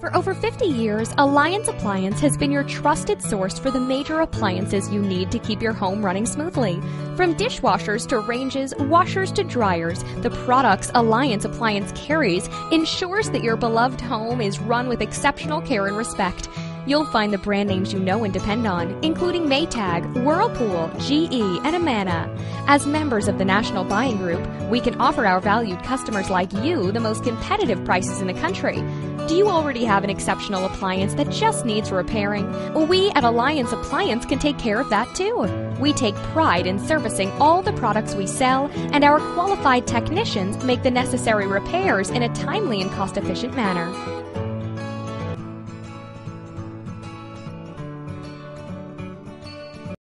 For over 50 years, Alliance Appliance has been your trusted source for the major appliances you need to keep your home running smoothly. From dishwashers to ranges, washers to dryers, the products Alliance Appliance carries ensures that your beloved home is run with exceptional care and respect. You'll find the brand names you know and depend on, including Maytag, Whirlpool, GE, and Amana. As members of the National Buying Group, we can offer our valued customers like you the most competitive prices in the country. Do you already have an exceptional appliance that just needs repairing? We at Alliance Appliance can take care of that too. We take pride in servicing all the products we sell, and our qualified technicians make the necessary repairs in a timely and cost efficient manner.